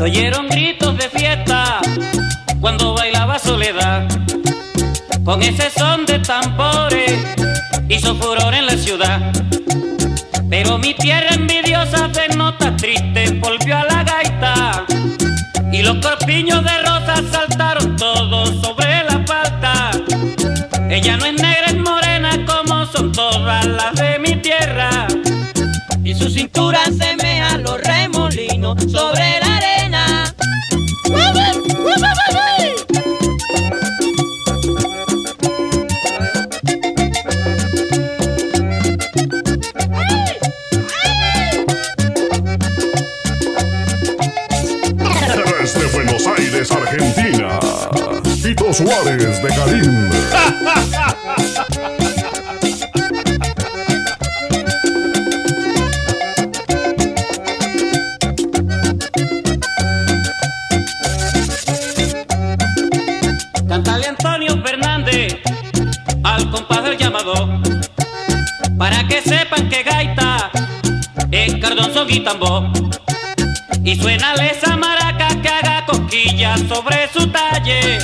Se oyeron gritos de fiesta cuando bailaba Soledad. Con ese son de tambores hizo furor en la ciudad. Pero mi tierra envidiosa de notas tristes volvió a la gaita. Y los corpiños de rosas saltaron todos sobre la falta. Ella no es negra, es morena como son todas las de mi tierra. Y su cintura semeja los remolinos sobre la. Desde Buenos Aires, Argentina, Tito Suárez de Karim. Sale Antonio Fernández al compás del llamado. Para que sepan que gaita es cardonzo y tambor. Y suena esa maraca que haga cosquillas sobre su talle.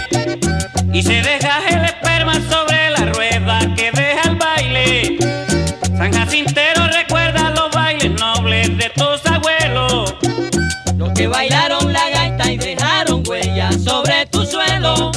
Y se deja el esperma sobre la rueda que deja el baile. San Jacintero recuerda los bailes nobles de tus abuelos. Los que bailaron la gaita y dejaron huellas sobre tu suelo.